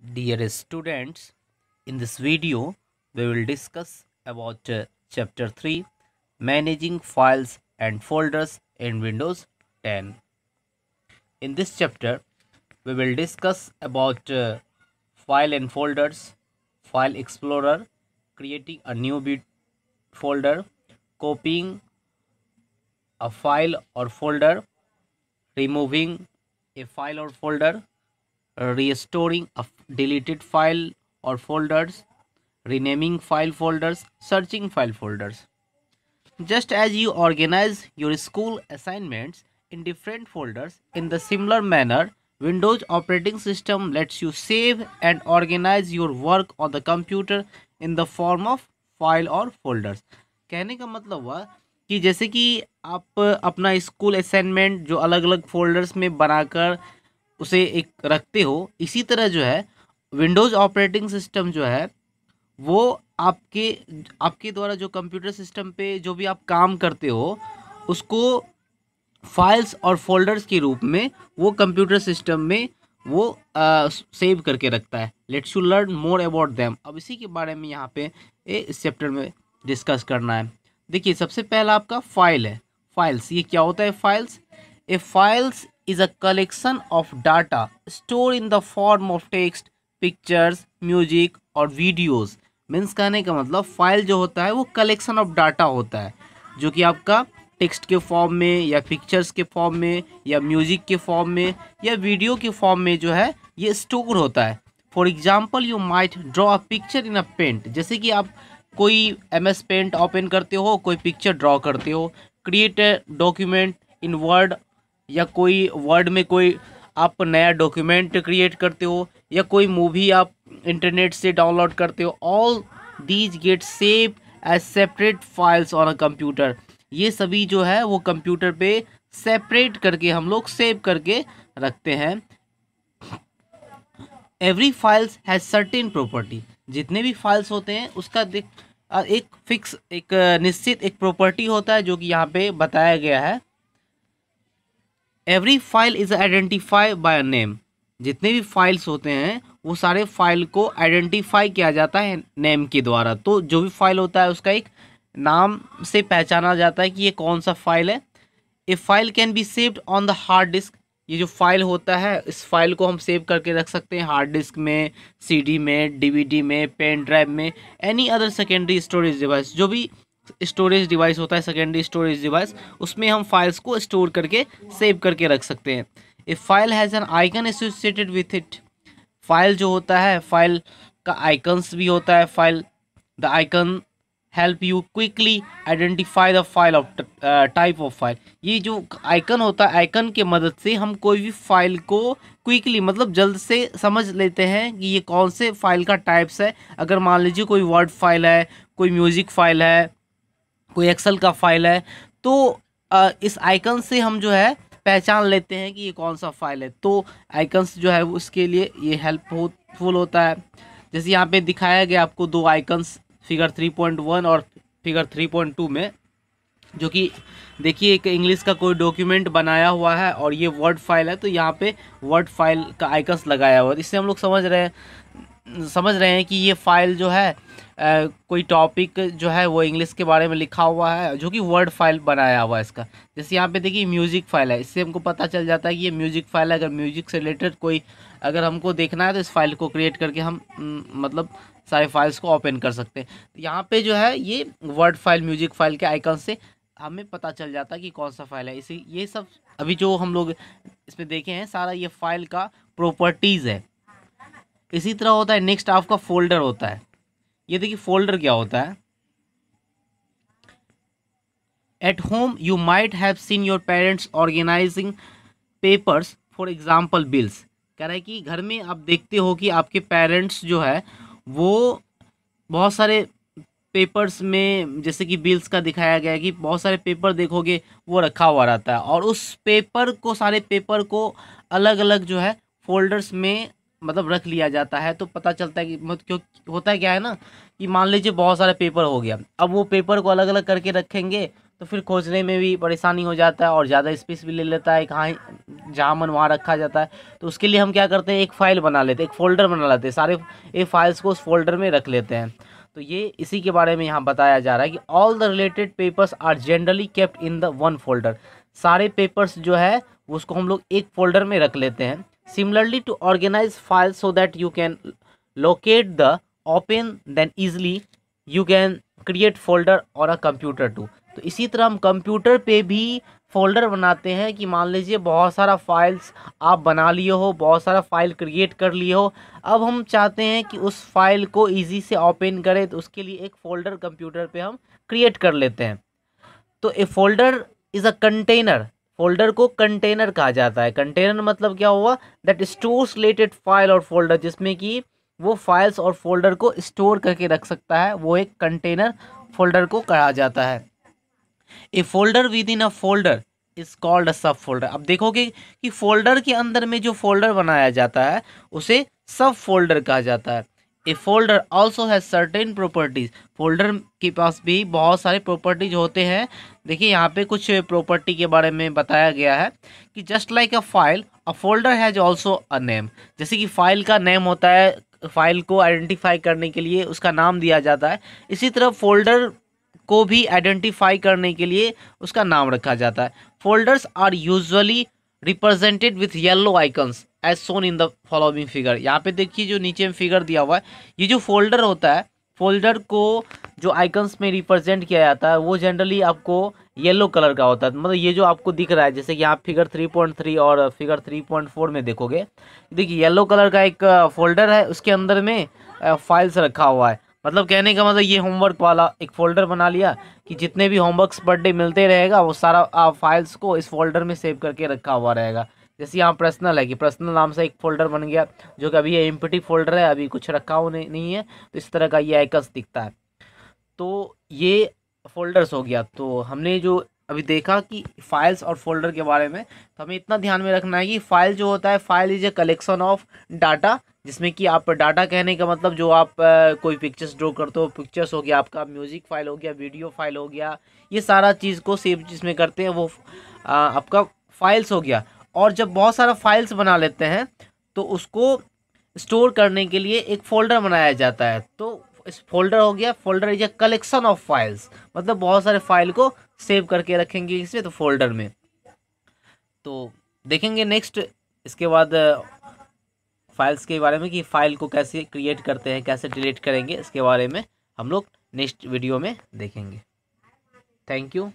Dear students, in this video we will discuss about uh, chapter 3 managing files and folders in Windows 10. In this chapter we will discuss about uh, file and folders, file explorer, creating a new bit folder, copying a file or folder, removing a file or folder, restoring a deleted file or folders, renaming file folders, searching file folders. Just as you organize your school assignments in different folders, in the similar manner, Windows operating system lets you save and organize your work on the computer in the form of file और folders. कहने का मतलब हुआ कि जैसे कि आप अपना स्कूल असाइनमेंट जो अलग अलग फोल्डर्स में बनाकर उसे एक रखते हो, इसी तरह जो है विंडोज़ ऑपरेटिंग सिस्टम जो है, वो आपके आपके द्वारा जो कंप्यूटर सिस्टम पे जो भी आप काम करते हो, उसको फाइल्स और फोल्डर्स के रूप में वो कंप्यूटर सिस्टम में वो सेव करके रखता है। Let's you learn more about them अब इसी के बारे में यहाँ पे इस चैप्टर में डिस्कस करना है। देखिए, सबसे पहला आपका फ़ाइल है। फाइल्स ये क्या होता है files a files is a collection of data store in the form of text pictures music और वीडियोस मीन्स कहने का मतलब फ़ाइल जो होता है वो कलेक्शन ऑफ़ डाटा होता है, जो कि आपका टेक्स्ट के फॉर्म में या पिक्चर्स के फॉर्म में या म्यूज़िक के फॉर्म में या वीडियो के फॉर्म में जो है ये स्टोर होता है. For example you might draw a picture in a paint जैसे कि आप कोई एम एस पेंट ओपन करते हो, कोई पिक्चर ड्रॉ करते हो create a document in word या कोई वर्ड में कोई आप नया डॉक्यूमेंट क्रिएट करते हो, या कोई मूवी आप इंटरनेट से डाउनलोड करते हो all these get save as separate files on a computer ये सभी जो है, वो कंप्यूटर पे सेपरेट करके हम लोग सेव करके रखते हैं। Every files has certain property जितने भी फाइल्स होते हैं, उसका एक फिक्स एक, निश्चित एक प्रॉपर्टी होता है, जो कि यहाँ पे बताया गया है। Every file is identify by name जितने भी फाइल्स होते हैं, वो सारे फ़ाइल को आइडेंटिफाई किया जाता है नेम के द्वारा। तो जो भी फ़ाइल होता है, उसका एक नाम से पहचाना जाता है कि ये कौन सा फ़ाइल है। A file can be saved on the hard disk ये जो फ़ाइल होता है, इस फ़ाइल को हम सेव करके रख सकते हैं। हार्ड डिस्क में सीडी में डीवीडी में पेन ड्राइव में any other secondary storage device जो भी स्टोरेज डिवाइस होता है सेकेंडरी स्टोरेज डिवाइस उसमें हम फाइल्स को स्टोर करके सेव करके रख सकते हैं। A file has an icon associated with it file जो होता है फ़ाइल का आइकन्स भी होता है file the icon help you quickly identify the file of type of file ये जो आइकन होता है आइकन के मदद से हम कोई भी फ़ाइल को क्विकली मतलब जल्द से समझ लेते हैं कि ये कौन से फ़ाइल का टाइप्स है। अगर मान लीजिए कोई वर्ड फ़ाइल है, कोई म्यूज़िक फ़ाइल है कोई एक्सेल का फ़ाइल है तो uh, इस आइकन से हम जो है पहचान लेते हैं कि ये कौन सा फ़ाइल है। तो आइकन्स जो है उसके लिए ये हेल्पफुल होता है। जैसे यहाँ पे दिखाया गया आपको दो icons figure three point one और फिगर थ्री पॉइंट टू में जो कि देखिए एक इंग्लिश का कोई डॉक्यूमेंट बनाया हुआ है और ये वर्ड फ़ाइल है तो यहाँ पे वर्ड फ़ाइल का आइकन्स लगाया हुआ है। इससे हम लोग समझ रहे हैं समझ रहे हैं कि ये फ़ाइल जो है आ, कोई टॉपिक जो है वो इंग्लिश के बारे में लिखा हुआ है जो कि वर्ड फ़ाइल बनाया हुआ है इसका। जैसे यहाँ पे देखिए म्यूज़िक फ़ाइल है इससे हमको पता चल जाता है कि ये म्यूज़िक फ़ाइल है अगर म्यूज़िक से रिलेटेड कोई अगर हमको देखना है तो इस फ़ाइल को क्रिएट करके हम मतलब सारे फाइल्स को ओपन कर सकते हैं। तो यहाँ पर जो है ये वर्ड फ़ाइल म्यूज़िक फ़ाइल के आइकन से हमें पता चल जाता है कि कौन सा फ़ाइल है। इसी ये सब अभी जो हम लोग इसमें देखे हैं सारा ये फ़ाइल का प्रॉपर्टीज़ है। इसी तरह होता है नेक्स्ट आपका फोल्डर होता है। ये देखिए फोल्डर क्या होता है? At home you might have seen your parents organizing papers for example bills कह रहा है कि घर में आप देखते हो कि आपके पेरेंट्स जो है, वो बहुत सारे पेपर्स में, जैसे कि बिल्स का दिखाया गया है कि बहुत सारे पेपर देखोगे, वो रखा हुआ रहता है। और उस पेपर को, सारे पेपर को अलग अलग जो है फोल्डर्स में मतलब रख लिया जाता है तो पता चलता है कि मतलब क्यों, होता है क्या है ना, कि मान लीजिए बहुत सारे पेपर हो गया, अब वो पेपर को अलग अलग करके रखेंगे तो फिर खोजने में भी परेशानी हो जाता है और ज़्यादा स्पेस भी ले लेता है, कहाँ जहाँ मन वहाँ रखा जाता है तो उसके लिए हम क्या करते हैं, एक फ़ाइल बना लेते हैं, एक फ़ोल्डर बना लेते हैं, सारे ये फाइल्स को उस फोल्डर में रख लेते हैं। तो ये इसी के बारे में यहाँ बताया जा रहा है कि all the related papers are generally kept in the one folder सारे पेपर्स जो है उसको हम लोग एक फोल्डर में रख लेते हैं। Similarly to organize file so that you can locate the open then easily you can create folder और अ कंप्यूटर टू तो इसी तरह हम कंप्यूटर पे भी फोल्डर बनाते हैं कि मान लीजिए बहुत सारा फाइल्स आप बना लिए हो, बहुत सारा फ़ाइल क्रिएट कर लिए हो। अब हम चाहते हैं कि उस फ़ाइल को इजी से ओपन करें तो उसके लिए एक फ़ोल्डर कंप्यूटर पे हम क्रिएट कर लेते हैं। तो a folder is a container folder को कंटेनर कहा जाता है। कंटेनर मतलब क्या हुआ? दैट स्टोर्स रिलेटेड फ़ाइल और फोल्डर जिसमें कि वो फाइल्स और फोल्डर को स्टोर करके रख सकता है। वो एक कंटेनर फोल्डर को कहा जाता है। A folder within a folder is called a sub folder अब देखोगे कि फोल्डर के अंदर में जो फोल्डर बनाया जाता है, उसे सब फोल्डर कहा जाता है। A folder also has certain properties folder के पास भी बहुत सारे प्रॉपर्टीज़ होते हैं। देखिए, यहाँ पे कुछ प्रॉपर्टी के बारे में बताया गया है कि just like a file a folder has also a name जैसे कि फ़ाइल का नेम होता है फ़ाइल को आइडेंटिफाई करने के लिए उसका नाम दिया जाता है। इसी तरह फोल्डर को भी आइडेंटिफाई करने के लिए उसका नाम रखा जाता है। Folders are usually represented with yellow icons as shown in the following figure यहाँ पे देखिए जो नीचे में फिगर दिया हुआ है, ये जो फोल्डर होता है फोल्डर को जो आइकन्स में रिप्रेजेंट किया जाता है, वो जनरली आपको येलो कलर का होता है। मतलब ये जो आपको दिख रहा है, जैसे कि आप फिगर 3.3 और फिगर 3.4 में देखोगे, देखिए येलो कलर का एक फोल्डर है, उसके अंदर में फाइल्स रखा हुआ है। मतलब कहने का मतलब ये होमवर्क वाला एक फ़ोल्डर बना लिया कि जितने भी होमवर्क्स पर डे मिलते रहेगा, वो सारा फाइल्स को इस फोल्डर में सेव करके रखा हुआ रहेगा। जैसे यहाँ पर्सनल है कि पर्सनल नाम से एक फ़ोल्डर बन गया जो कि अभी ये एम्पटी फोल्डर है अभी कुछ रखा हुआ नहीं, है तो इस तरह का ये आइकस दिखता है। तो ये फोल्डर्स हो गया। तो हमने जो अभी देखा कि फाइल्स और फोल्डर के बारे में तो हमें इतना ध्यान में रखना है कि फ़ाइल जो होता है file is a collection of data जिसमें कि आप डाटा कहने का मतलब जो आप कोई पिक्चर्स ड्रॉ करते हो पिक्चर्स हो गया आपका म्यूज़िक फ़ाइल हो गया वीडियो फ़ाइल हो गया ये सारा चीज़ को सेव जिसमें करते हैं वो आ, आपका फाइल्स हो गया। और जब बहुत सारा फाइल्स बना लेते हैं तो उसको स्टोर करने के लिए एक फ़ोल्डर बनाया जाता है। तो इस फोल्डर हो गया folder is a collection of files मतलब बहुत सारे फ़ाइल को सेव करके रखेंगे इसमें तो फोल्डर में। तो देखेंगे नेक्स्ट इसके बाद फाइल्स के बारे में कि फ़ाइल को कैसे क्रिएट करते हैं, कैसे डिलीट करेंगे, इसके बारे में हम लोग नेक्स्ट वीडियो में देखेंगे। Thank you